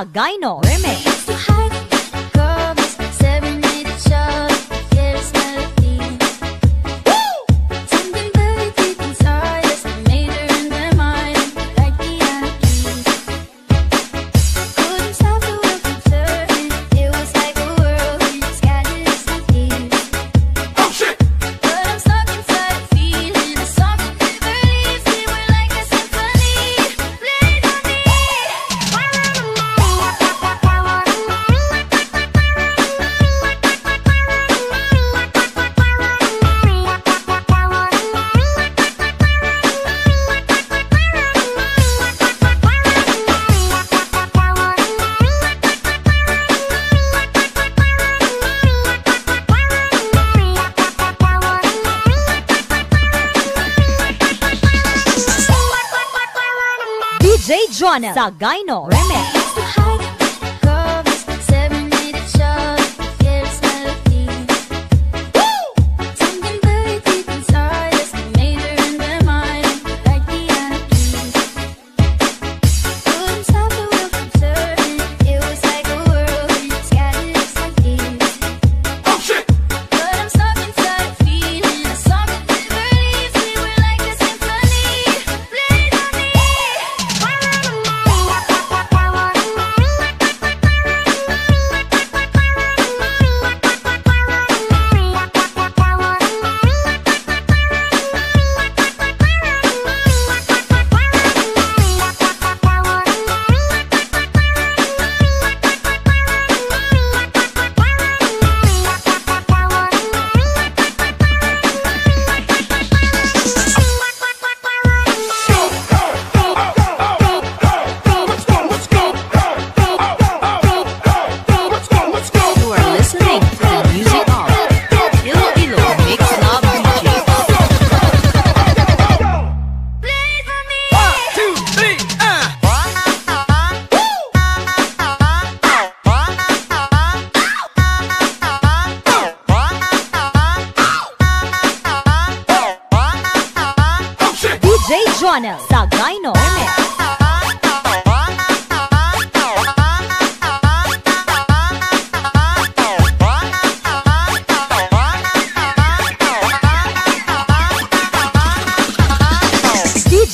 Tagaynos. Ronald Sagay no Remix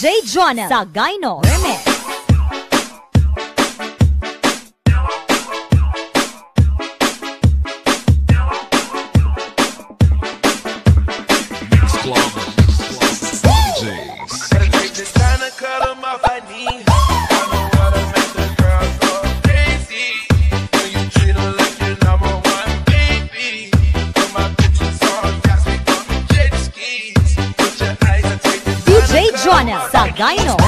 J. Jonel sa Gino Remix. Dino.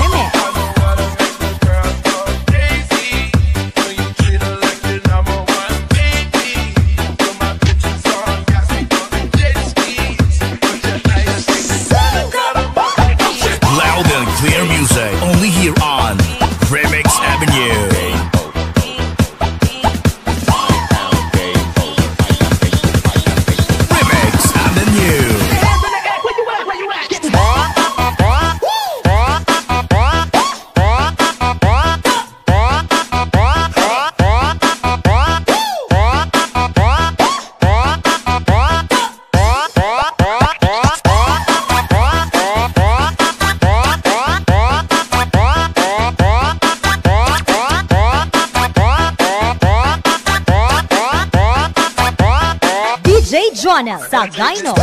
チャンネ、ノ。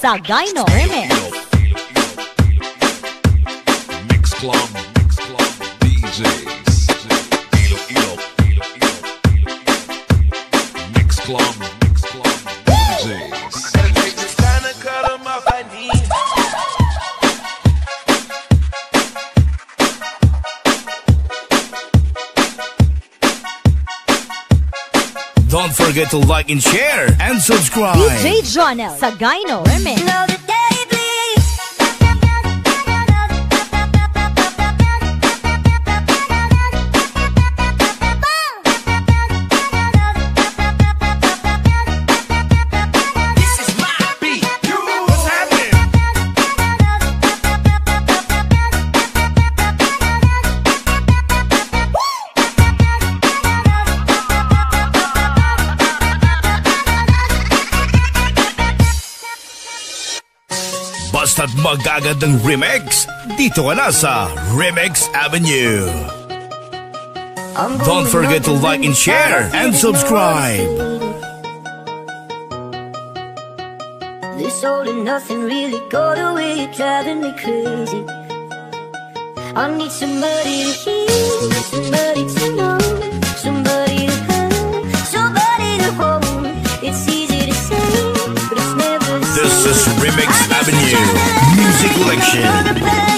sa Dino Remix. Mix Club, Mix Club DJs. Mix Club, Mix Club DJs. Don't forget to like and share. Ronel, Sagayno, Women. basta't magagad ng remix, dito ka na sa Remix Avenue. Don't forget to like and share and subscribe. This old and nothing really got away, driving me crazy. I need somebody to hear, somebody to Remix Avenue Music Collection.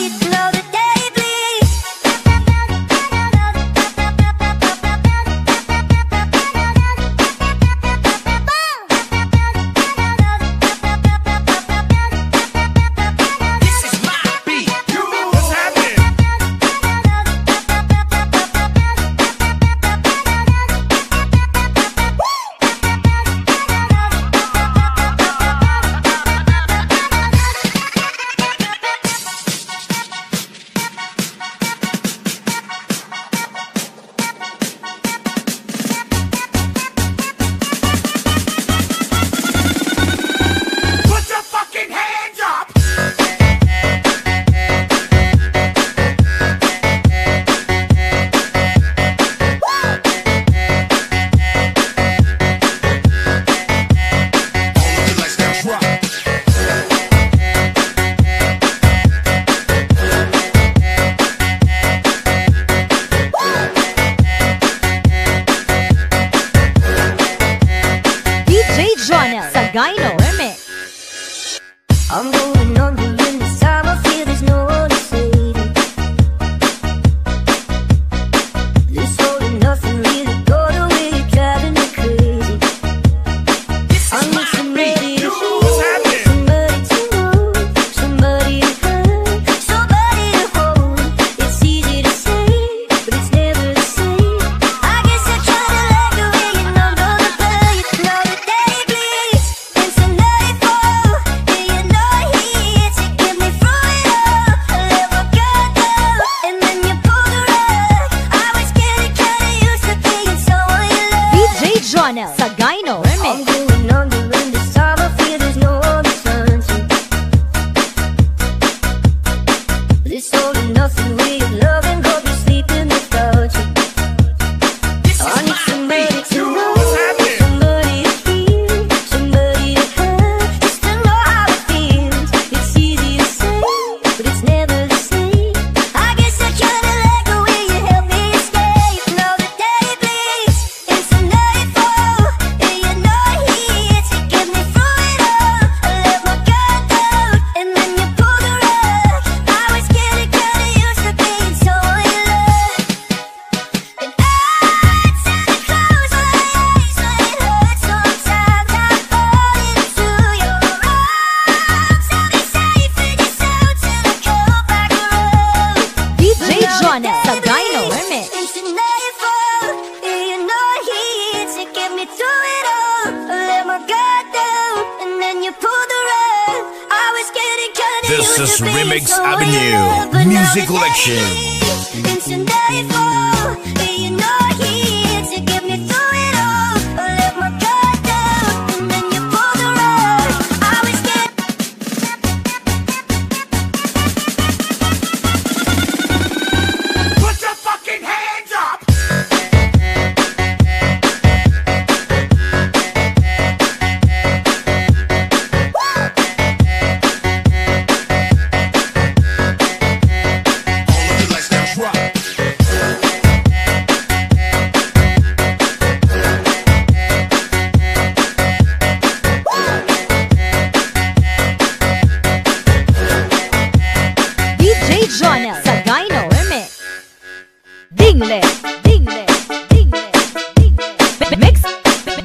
Dingle Dingle Dingle Dingle Mix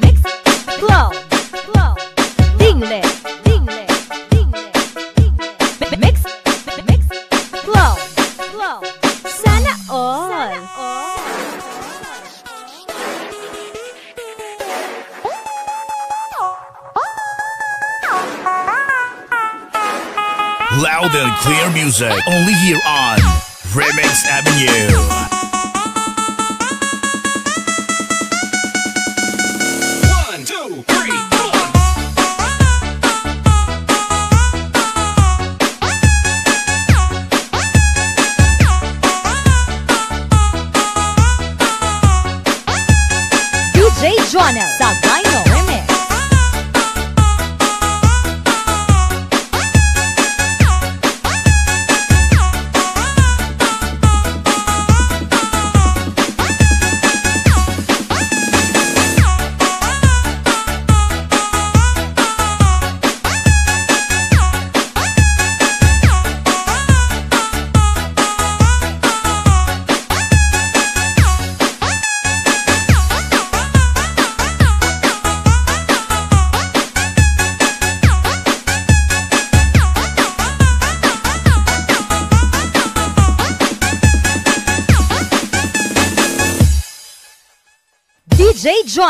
Mix Club Club Dingle Dingle Dingle Dingle Mix Mix Club Club Sana all Loud and clear music. Only here on Remix Avenue.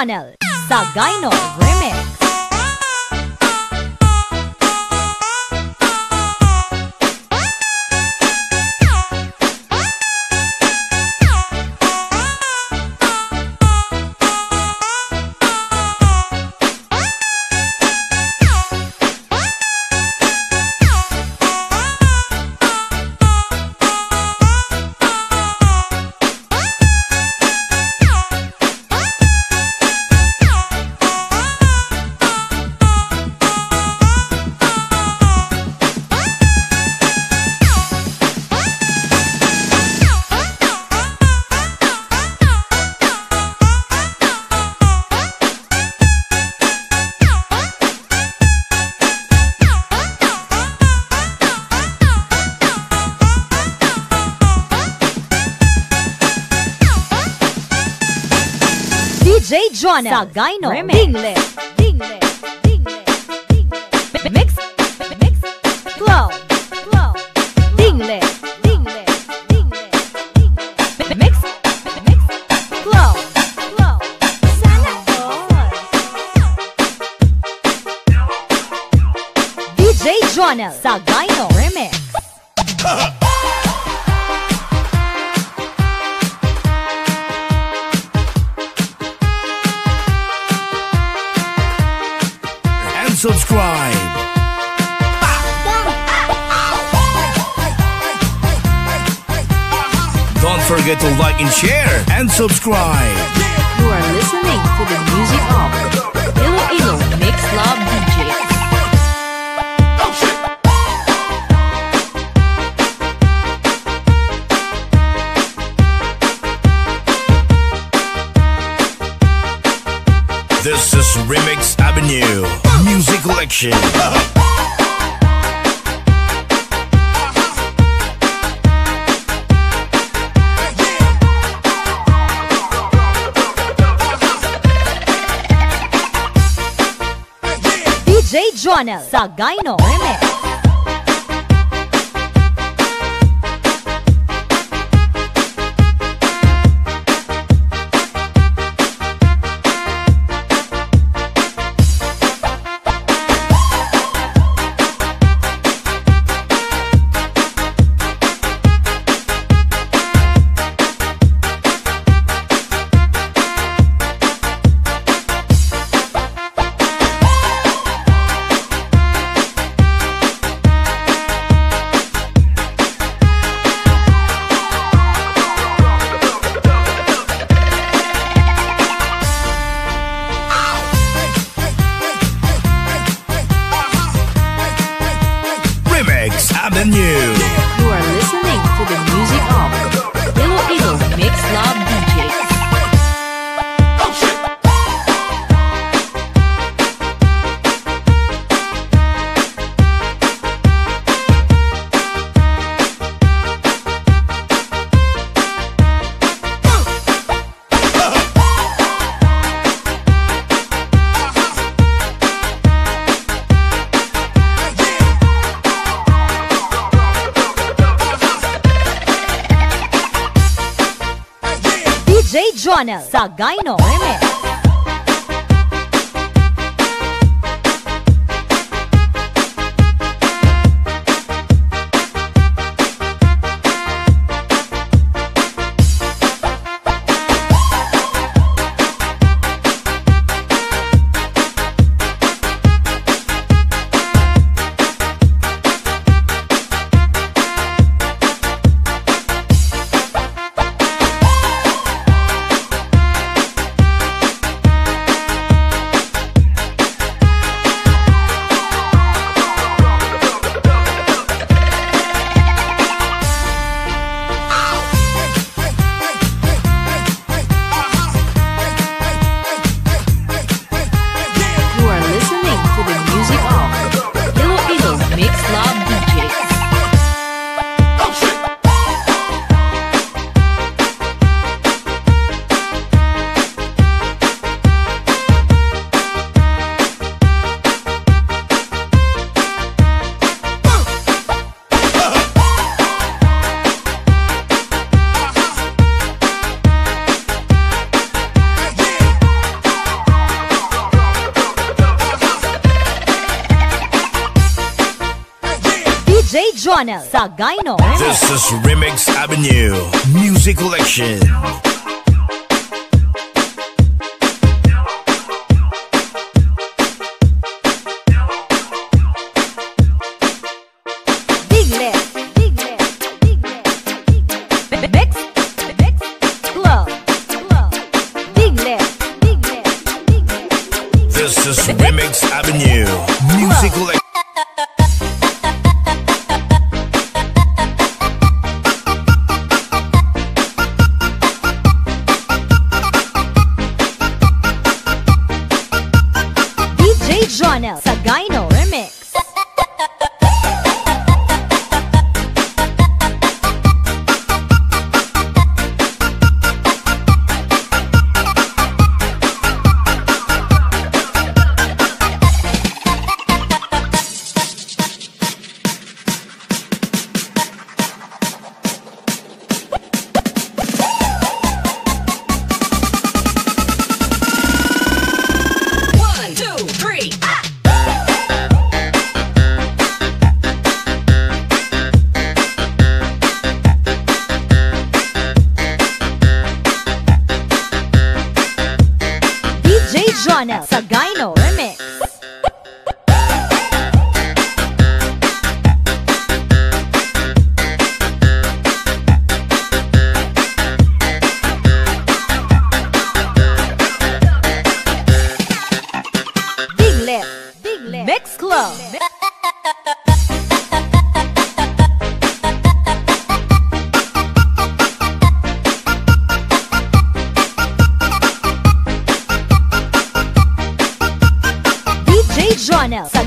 DJ Jonel Sagayno Jonel Sagayno Dingle. Dingle. Dingle. Dingle. Mix. Mix. Club Club Dingle. Dingle. Dingle. Dingle Mix. Mix. Club Club Sana all. DJ Jonel Sagayno subscribe. Don't forget to like and share and subscribe. You are listening to the music of Iloilo Mix Love Music Collection. DJ Jonel Sagayno Remix Remix Channel sa Gynor. Ronald sa Gino. This is Remix Avenue Music Collection.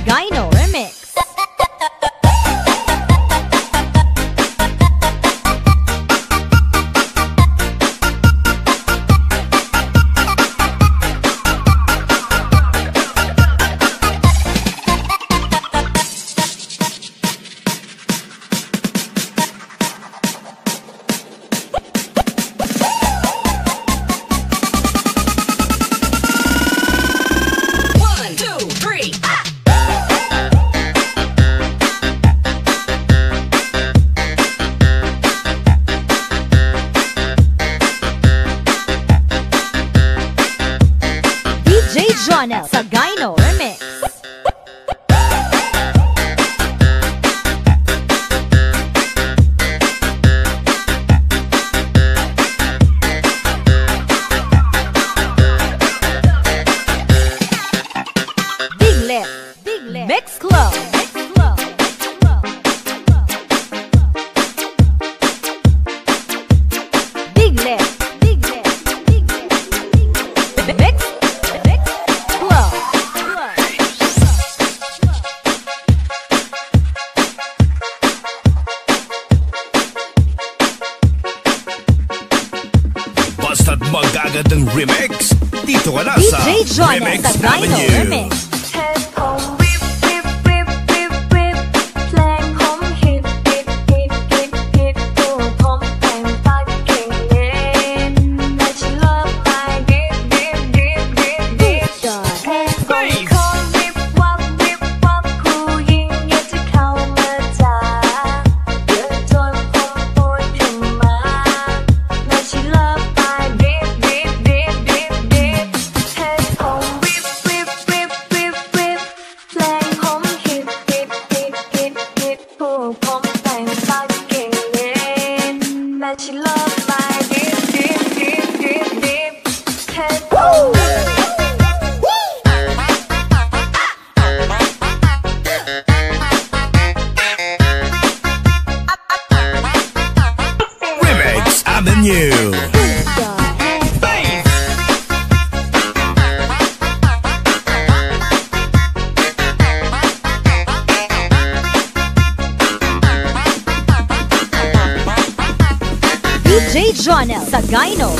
gyno DJ Jonel Sagayno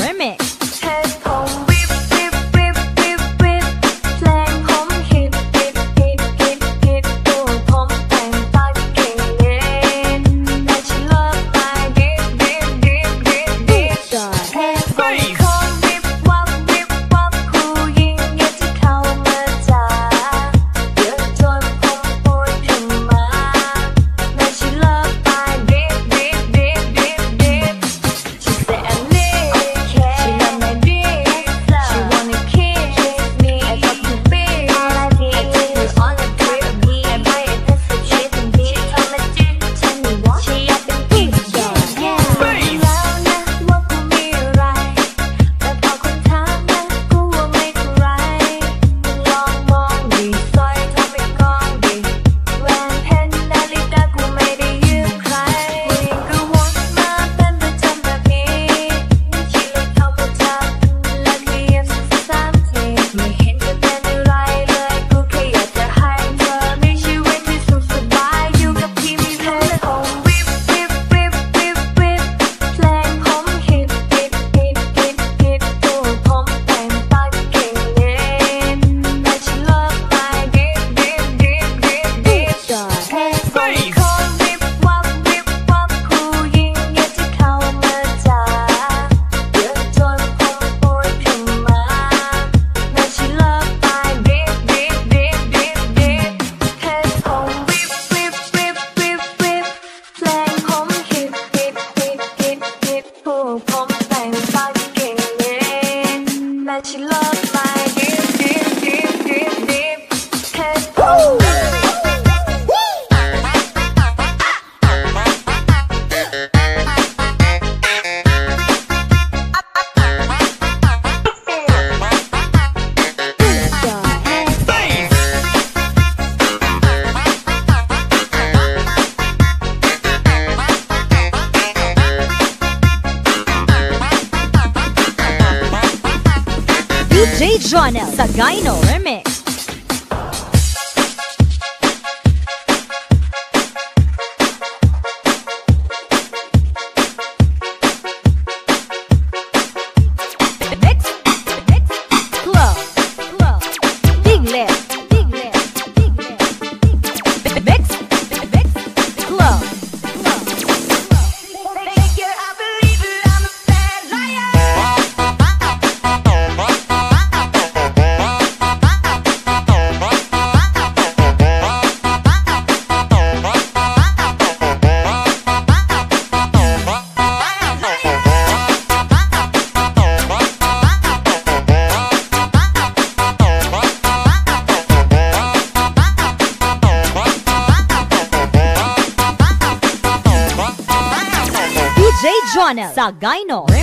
Jonel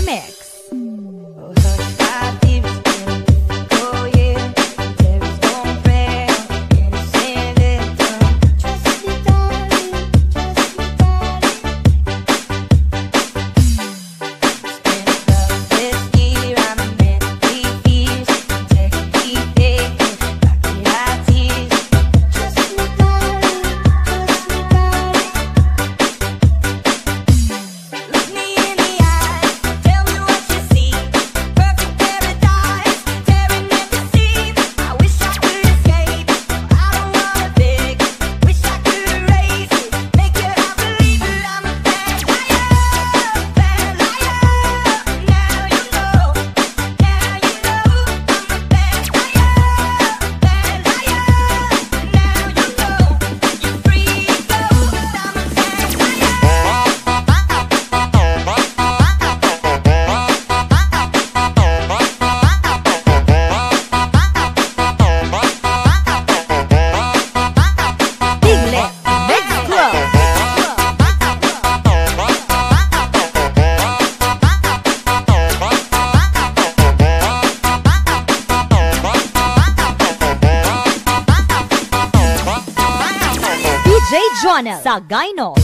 Lagaynos.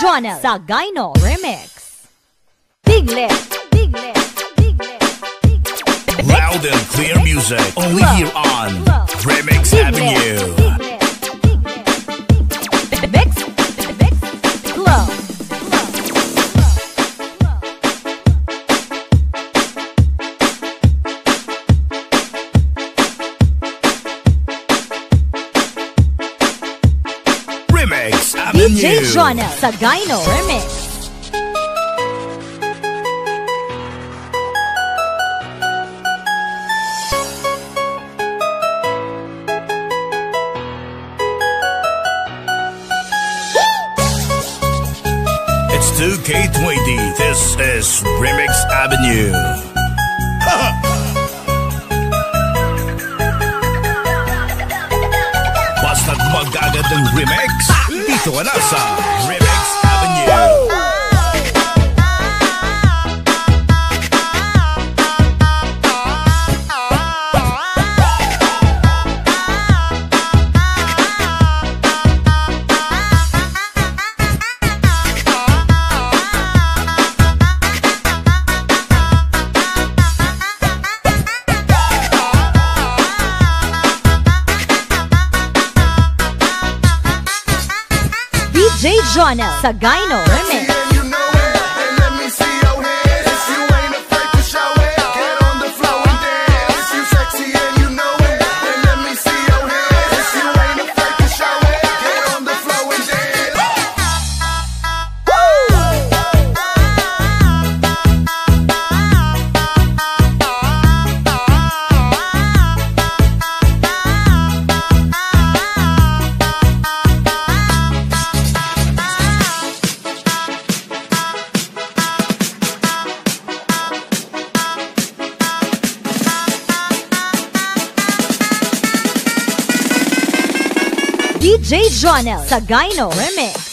Jonel Sagayno Remix. Big Lip, Big Lip, Big Lip, Loud and clear music, only here on Remix Avenue. Big Lip, Big Lip, Big Lip. Remix. It's 2K20. This is Remix Avenue. sa Gynor. DJ Jonel sa Gyno Remix.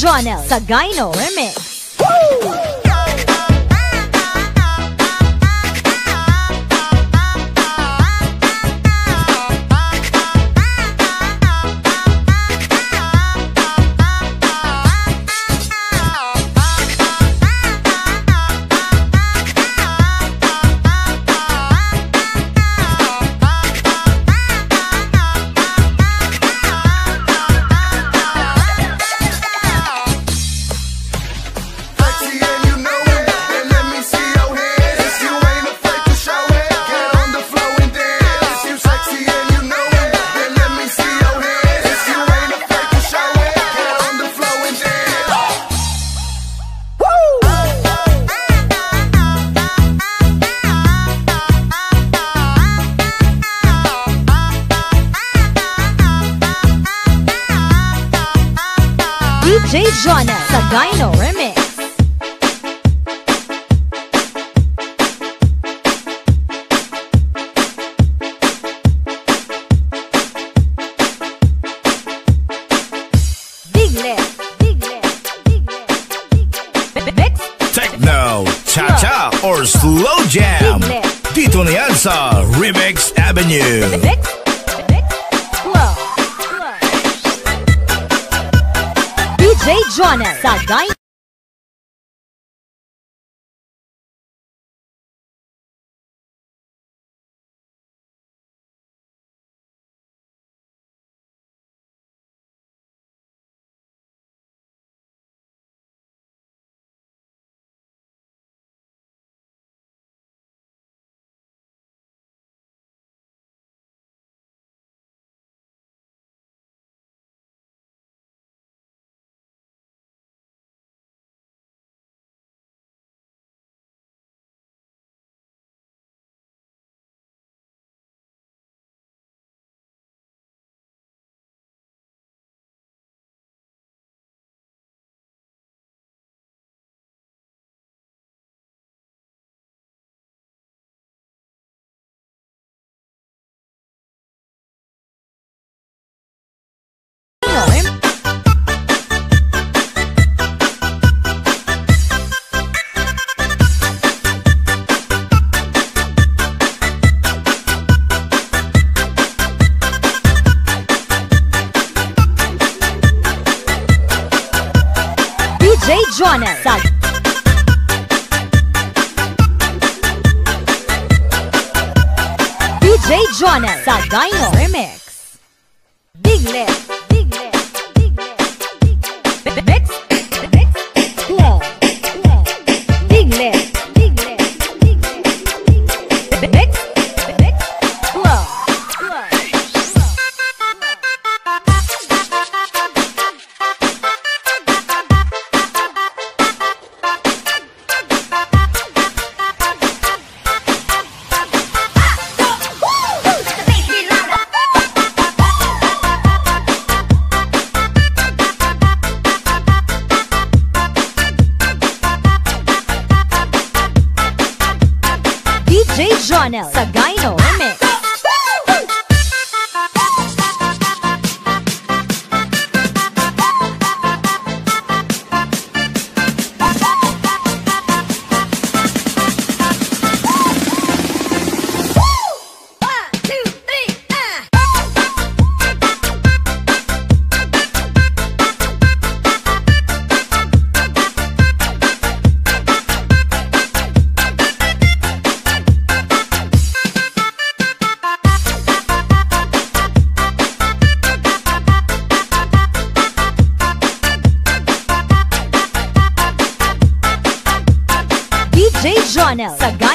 Jonel Sagayno Remix. DJ Jonel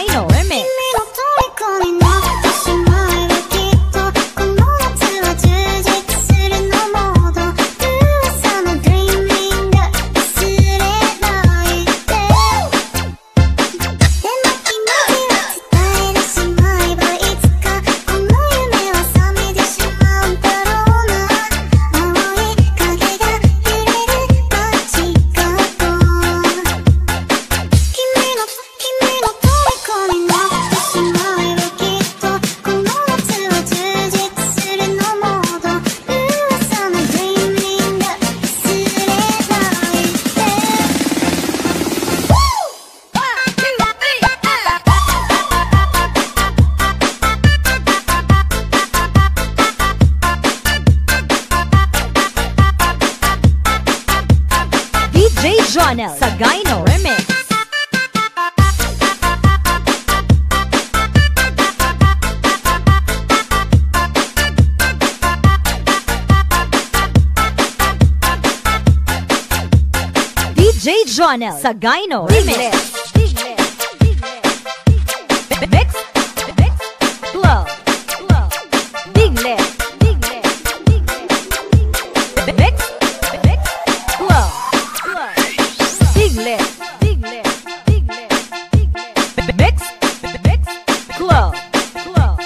Jonel Sagayno Remix. Mix. Mix. Club. Club. Digle. Digle. Mix. Mix. Club. Club. Digle. Digle. Digle. Mix. Mix. Club. Club.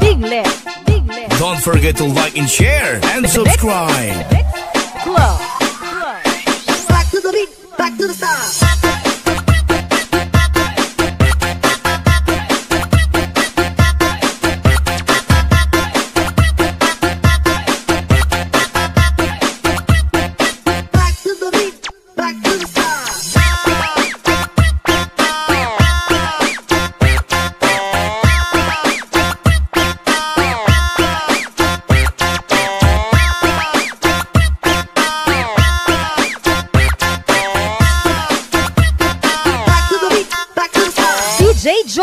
Digle. Digle. Don't forget to like and share and subscribe.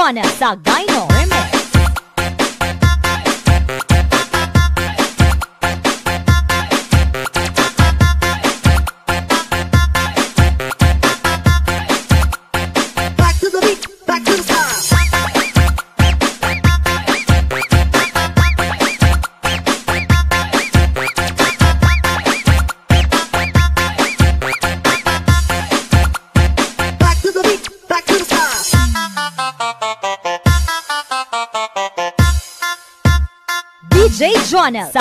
DJ Jonel Sagayno Remix. DJ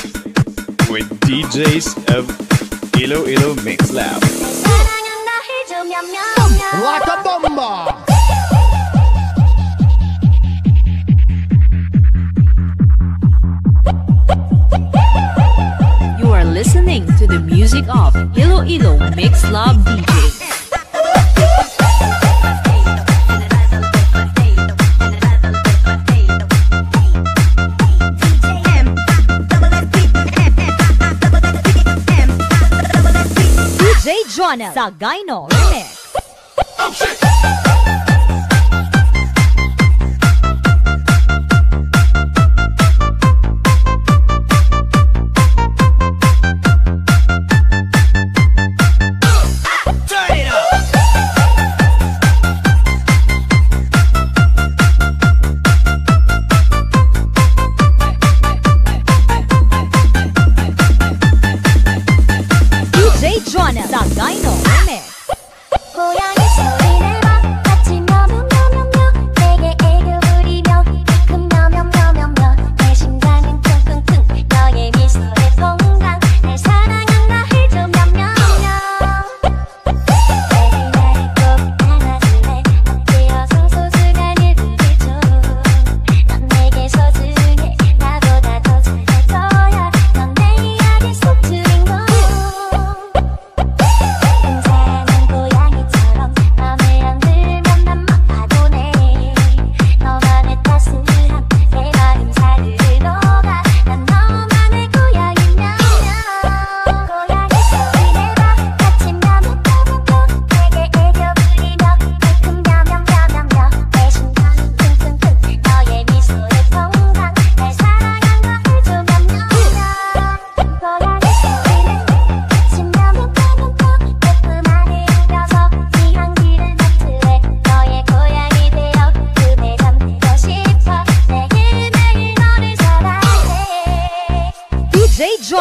DJs of Iloilo Mix Lab. Like a bomber. You are listening to the music of Iloilo Mix Love DJ. DJ Jonel Sagayno Remix.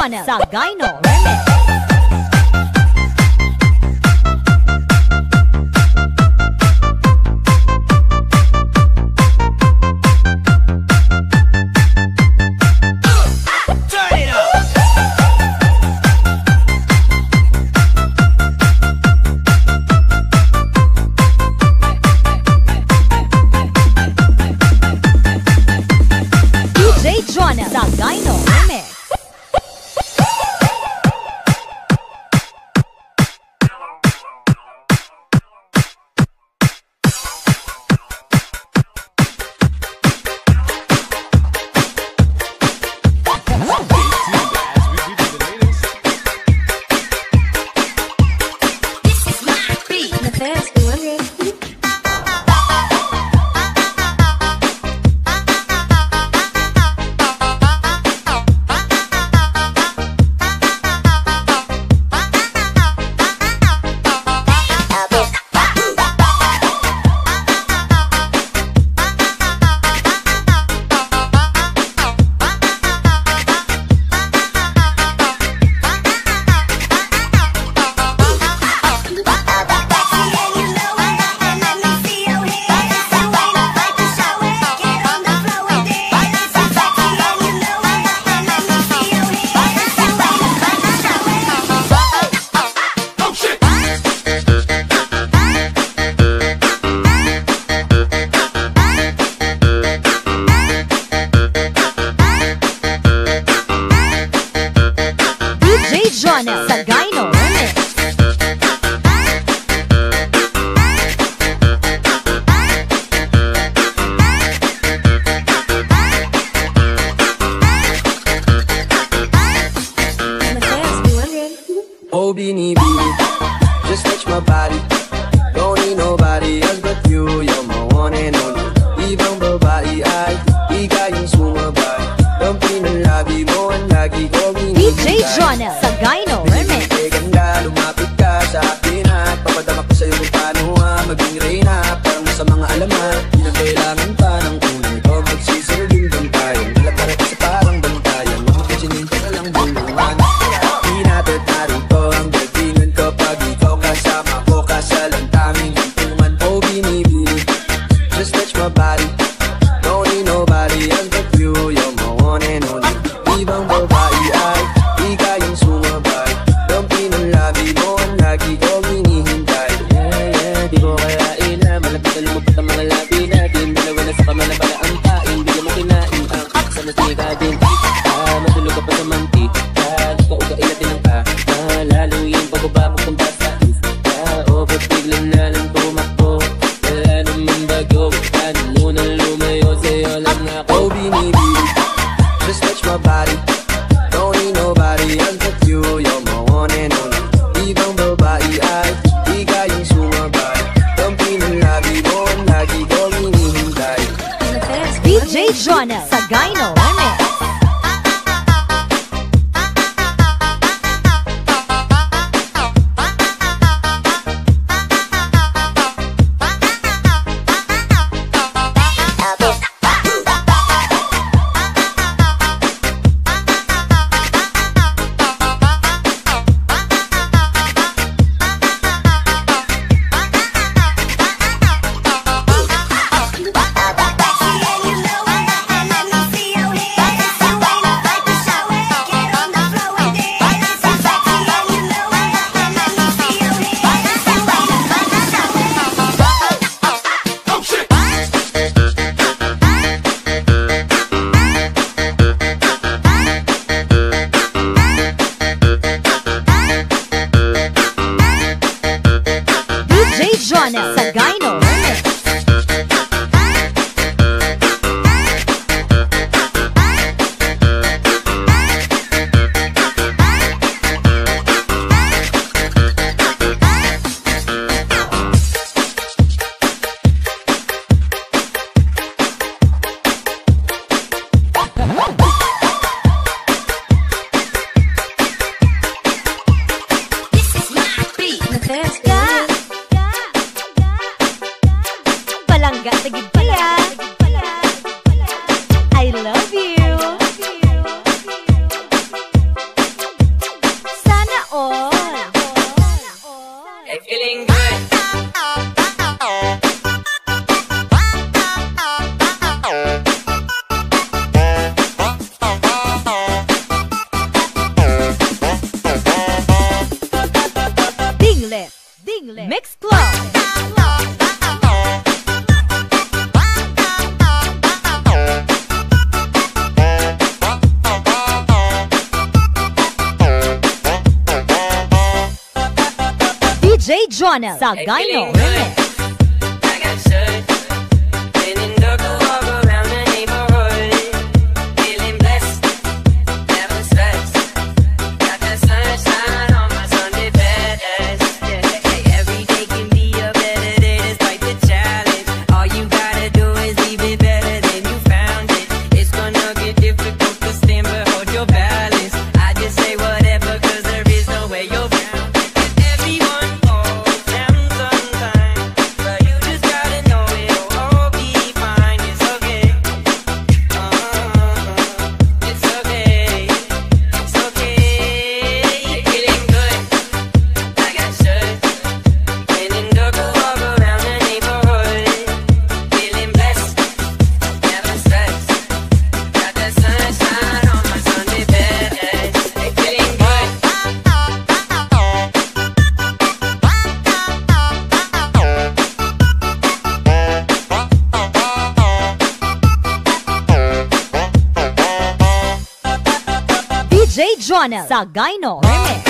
Jonel Sagayno Remix. DJ Jonel Sagayno DJ Jonel Sagayno Remix.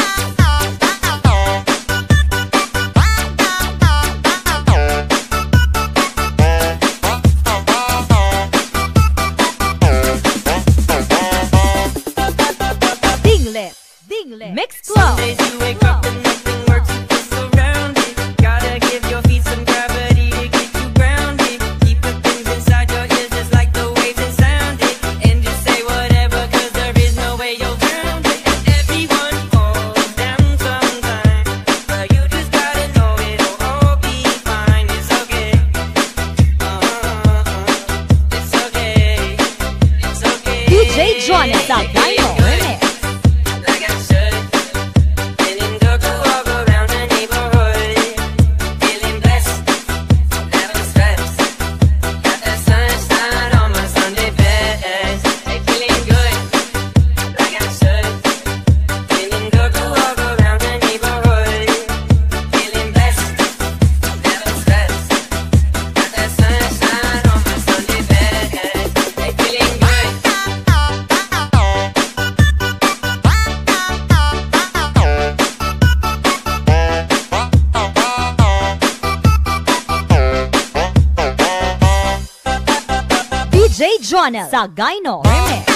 DJ Jonel Sagayno Remix.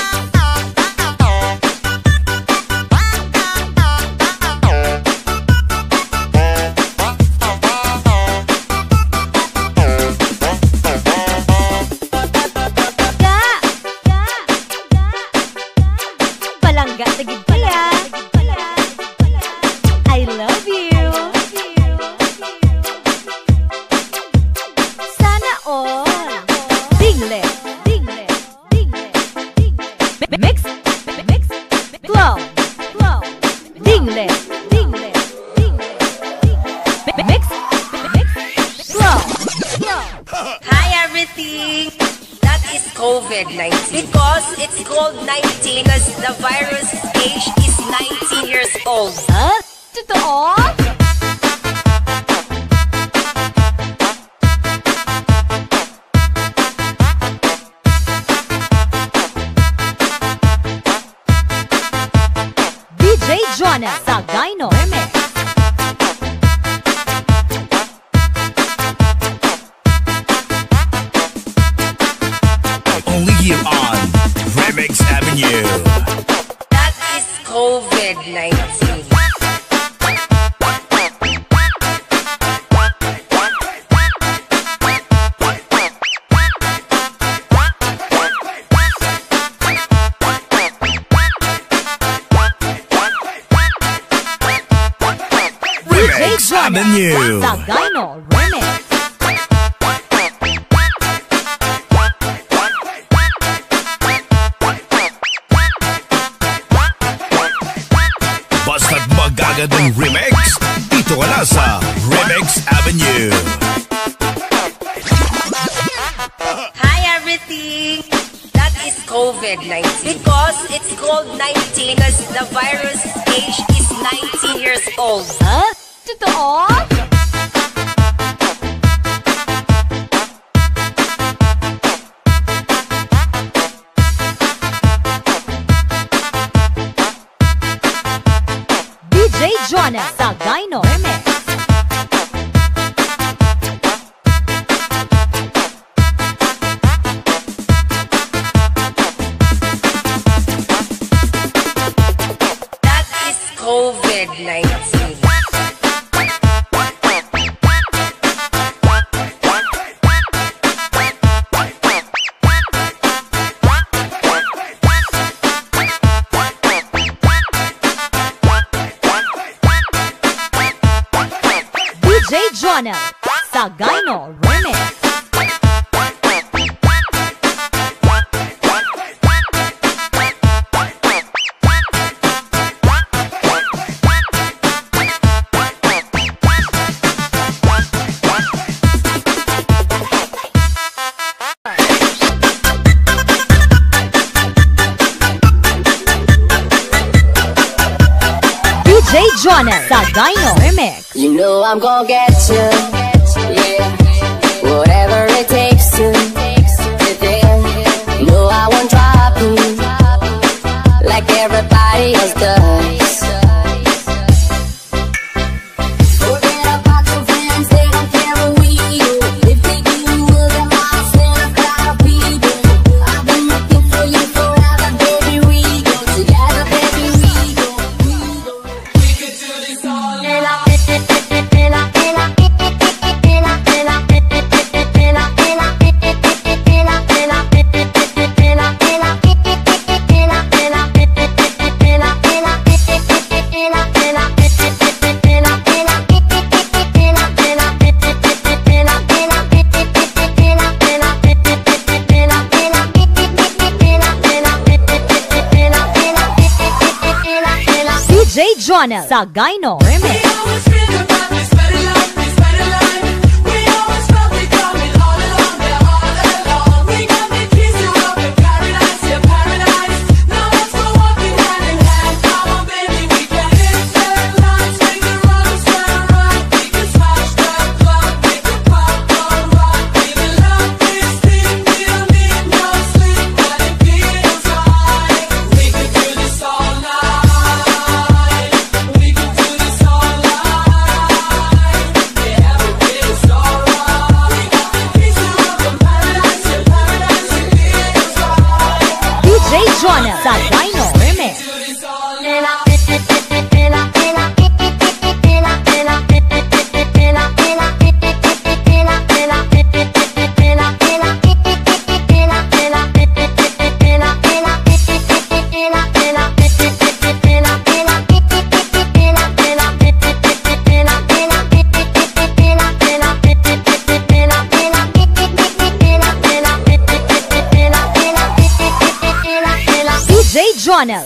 Channel sa Gino Remix.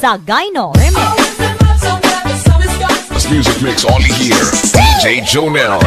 Lisa Gaino remix. This music mix all year. DJ Jonel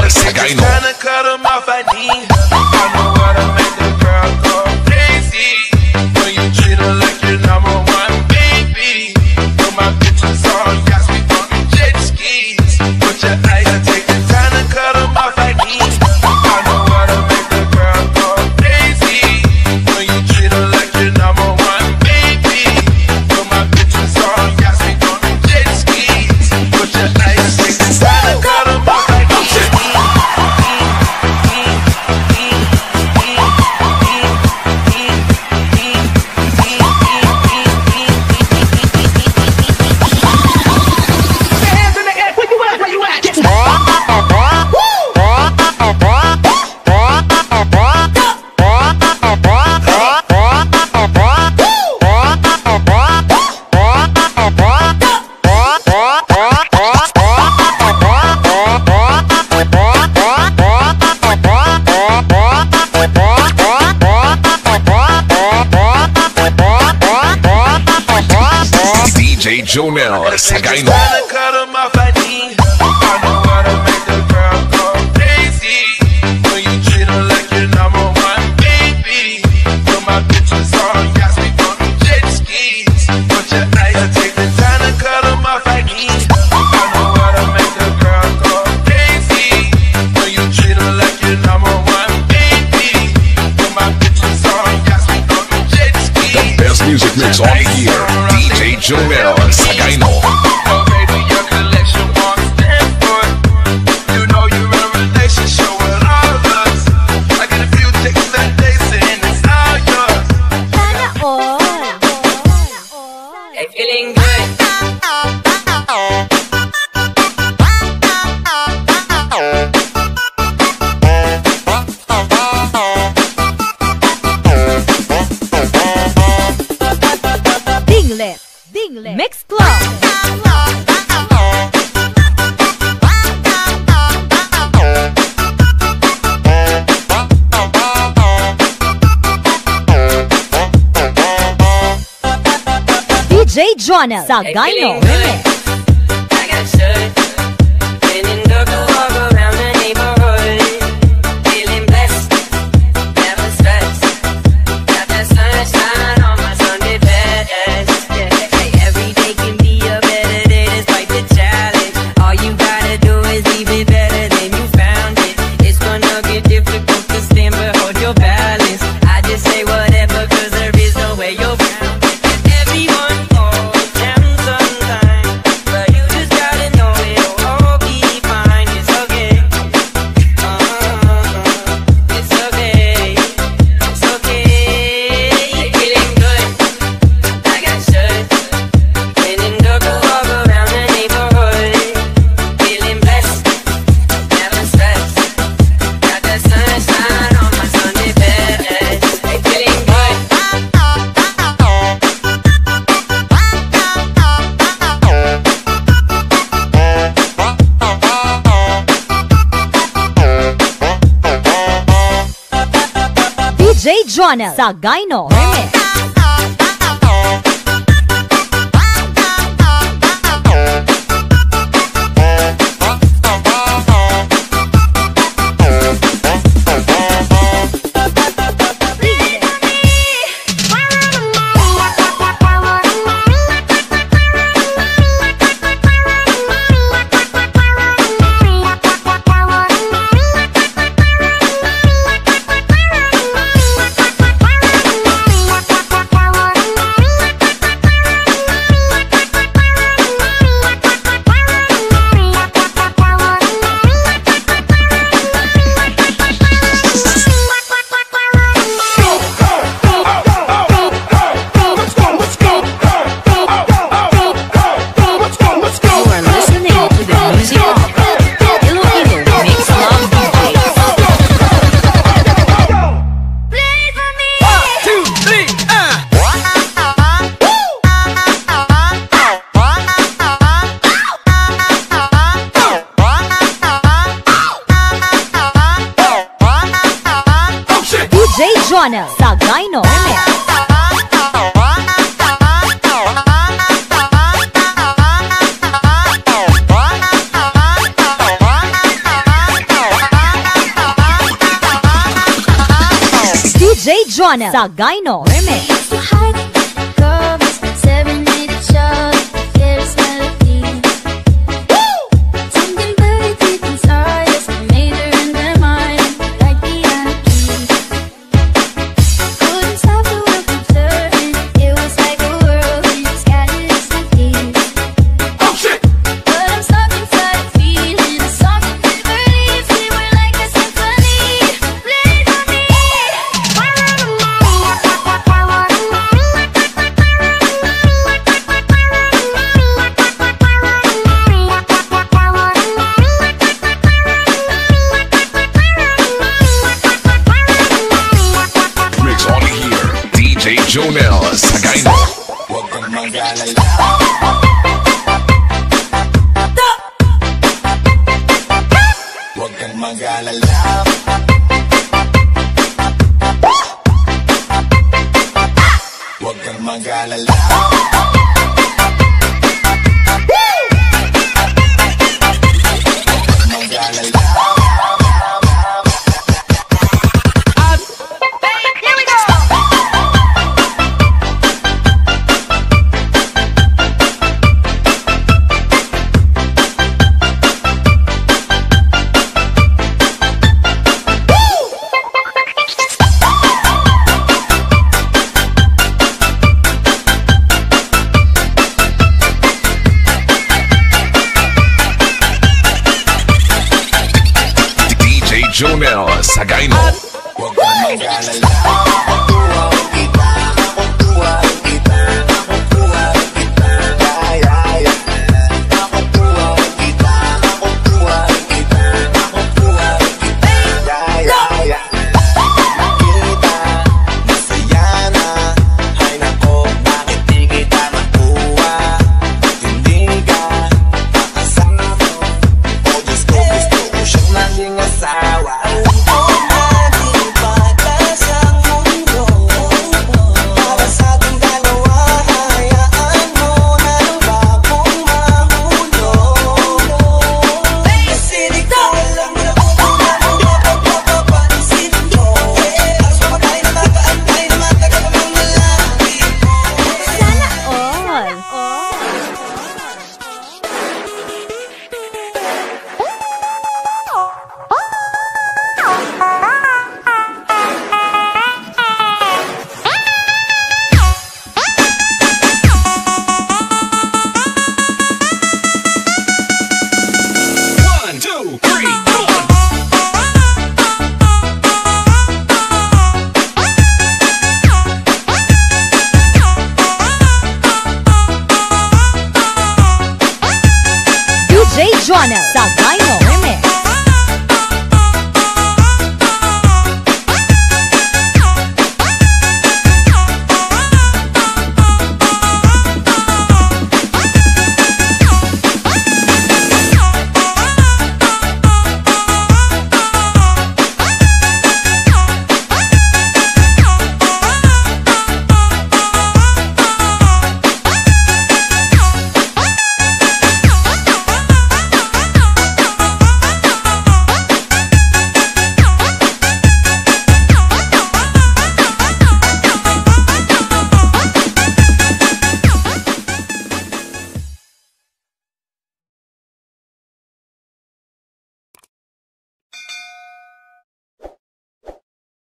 Junior, essa music mix on Channel sa Gaino Women. Sa Gynor. Journal Sagayno DJ Journal Sagayno Remix.